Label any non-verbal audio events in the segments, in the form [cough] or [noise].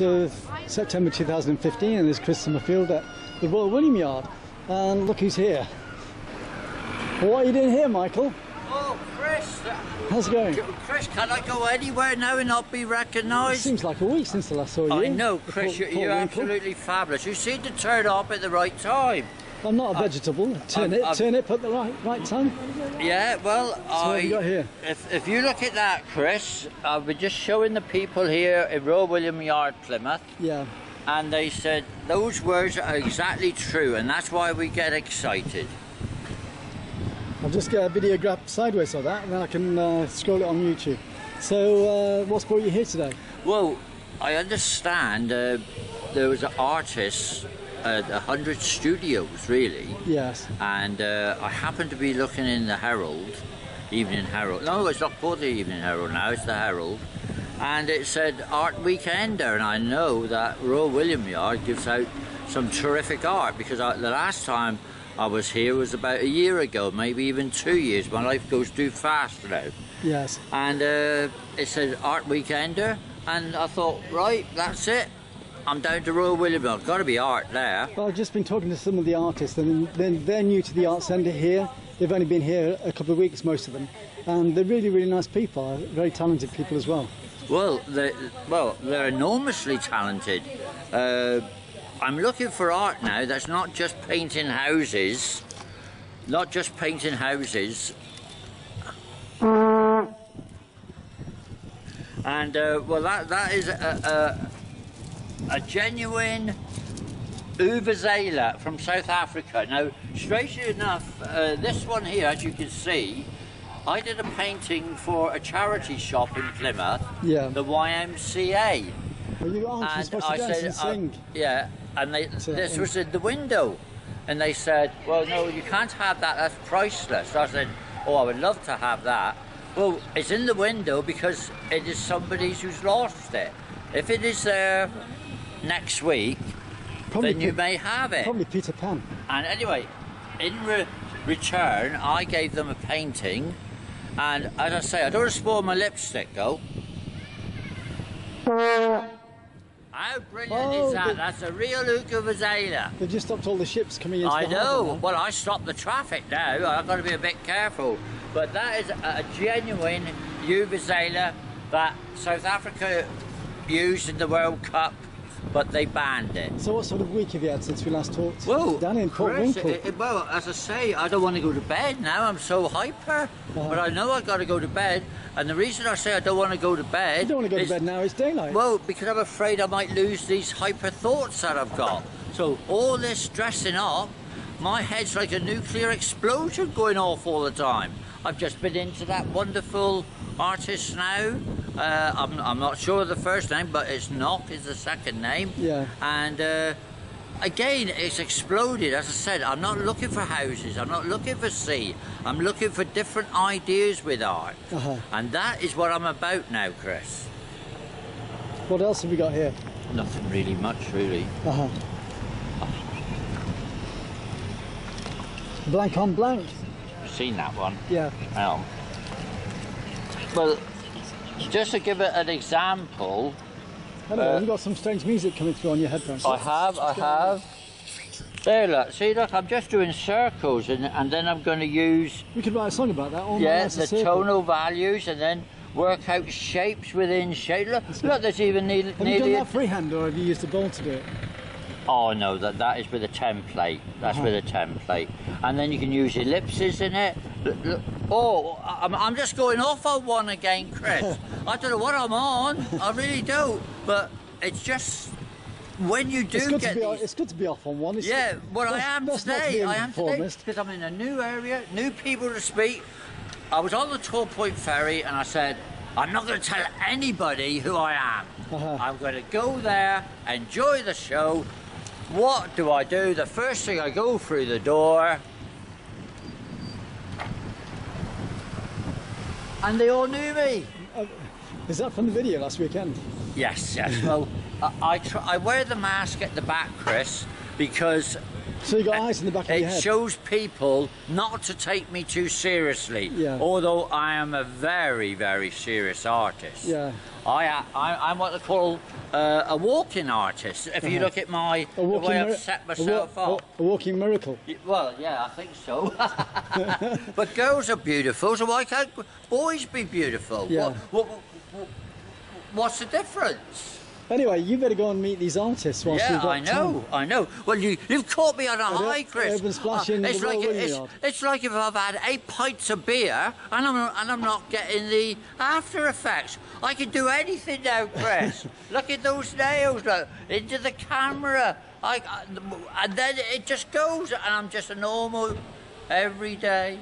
of September 2015, and there's Chris Summerfield at the Royal William Yard. And look who's here. What are you doing here, Michael? Oh, Chris. How's it going? Chris, can I go anywhere now and not be It recognised? seems like a week since the last saw you. I know, Chris, Port- you're, Port you're absolutely fabulous. You seem to turn up at the right time. I'm not a vegetable. Turnip, turnip at the right right time. Yeah, well, So what have you got here? if, if you look at that, Chris, I've been just showing the people here in Royal William Yard, Plymouth, Yeah. and they said those words are exactly true, and that's why we get excited. I'll just get a video grab sideways of that, and then I can uh, scroll it on YouTube. So, uh, what's brought you here today? Well, I understand uh, there was an artist at 100 studios, really. Yes. and uh, I happened to be looking in the Herald, Evening Herald. No, it's not called the Evening Herald now; it's the Herald, and it said Art Weekender, and I know that Royal William Yard gives out some terrific art because I, the last time I was here was about a year ago, maybe even two years. My life goes too fast now, Yes. and uh, it said Art Weekender, and I thought, right, that's it. I'm down to Royal William Yard. Got to be art there. Well, I've just been talking to some of the artists, and then they're new to the art centre here. They've only been here a couple of weeks, most of them, and they're really, really nice people, very talented people as well. Well, they're, well, they're enormously talented. Uh, I'm looking for art now that's not just painting houses, not just painting houses. And uh, well, that that is a, a, genuine vuvuzela from South Africa. Now, strangely enough, uh, this one here, as you can see, I did a painting for a charity shop in Plymouth, Yeah. the YMCA. Well, you aren't And supposed I to dance said, and uh, sing? yeah, and they, So this was in the window. And they said, well, no, you can't have that, that's priceless. I said, oh, I would love to have that. Well, it's in the window because it is somebody's who's lost it. If it is there next week, probably, then you Pe- may have it. probably Peter Pan. And anyway, in re- return, I gave them a painting. And as I say, I don't want to spoil my lipstick, though. How brilliant Oh, is that? That's a real vuvuzela. They've just stopped all the ships coming into I know. now. Well, I stopped the traffic now. I've got to be a bit careful. But that is a, a genuine vuvuzela that South Africa used in the World Cup, but they banned it. So, what sort of week have you had since we last talked? Well, down in Port Chris, Winkle. it- it- well, as I say, I don't want to go to bed now. I'm so hyper, but I know I've got to go to bed. And the reason I say I don't want to go to bed, you don't want to go to is- bed now. It's daylight. Well, because I'm afraid I might lose these hyper thoughts that I've got. So all this dressing up, my head's like a nuclear explosion going off all the time. I've just been into that wonderful artist now. Uh, I'm, I'm not sure of the first name, but it's Knock is the second name. Yeah. And uh, again, it's exploded. As I said, I'm not looking for houses. I'm not looking for sea. I'm looking for different ideas with art. Uh-huh. And that is what I'm about now, Chris. what else have we got here? Nothing really much, really. Uh-huh. Blank on blank. Seen that one? Yeah. Um, well, just to give it an example, Hello, Uh, you've got some strange music coming through on your headphones. I have, I have. There, look. See, look. I'm just doing circles, and and then I'm going to use We could write a song about that. All yeah the tonal values, and then work out shapes within shape. Look, look. There's even nearly. Have you done that freehand or have you used a bowl to do it? Oh no, that that is with a template. That's with a template, and then you can use ellipses in it. Look, look. Oh, I'm, I'm just going off on one again, Chris. [laughs] I don't know what I'm on. I really don't. But it's just when you do It's good, get to be, these. it's good to be off on one. It's, Yeah, well, I am today. I am today because I'm in a new area, new people to speak. I was on the Torpoint Ferry and I said, I'm not going to tell anybody who I am. Uh-huh. I'm going to go there, enjoy the show. What do I do? The first thing I go through the door, and they all knew me. Uh, is that from the video last weekend? Yes, yes. Well, I I, try, I wear the mask at the back, Chris, because So you got eyes in the back of It your head. shows people not to take me too seriously. Yeah. Although I am a very, very serious artist. Yeah. I, I I'm what they call uh, a walking artist. If you Uh-huh. look at my A the walking, way I've set myself wa- up. a walking miracle. Well, yeah, I think so. [laughs] but girls are beautiful, so why can't boys be beautiful? Yeah. What, what, what, what's the difference? Anyway, you better go and meet these artists whilst yeah, you've got I know, I know. Well, you, you've caught me on a high, Chris. Urban Splash in uh, it's the like it's, it's like if I've had eight pints of beer and I'm and I'm not getting the after effects. I can do anything now, Chris. [laughs] look at those nails, look into the camera. I, I and then it just goes, and I'm just a normal, everyday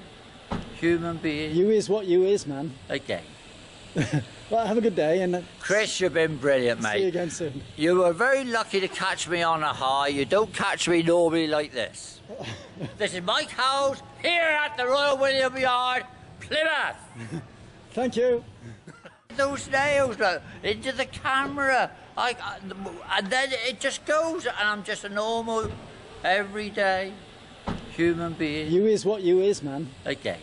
human being You is what you is, man. again. [laughs] Well, have a good day and uh, Chris, you've been brilliant, mate. see you again soon. You were very lucky to catch me on a high. You don't catch me normally like this. [laughs] this is Mike Howells here at the Royal William Yard, Plymouth. [laughs] Thank you. Those nails look into the camera. I, I- and then it just goes, and I'm just a normal, everyday human being You is what you is, man. again.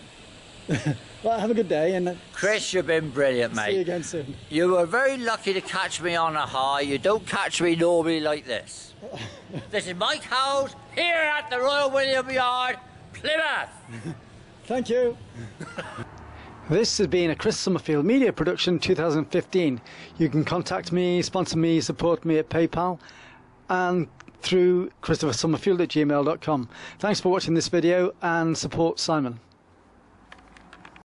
Well, have a good day and uh, Chris, you've been brilliant, mate. see you again soon. You were very lucky to catch me on a high. You don't catch me normally like this. [laughs] this is Mike Howells here at the Royal William Yard, Plymouth. [laughs] Thank you. This has been a Chris Summerfield Media Production 2015. You can contact me, sponsor me, support me at PayPal and through christophersummerfield at gmail.com. Thanks for watching this video and support Simon.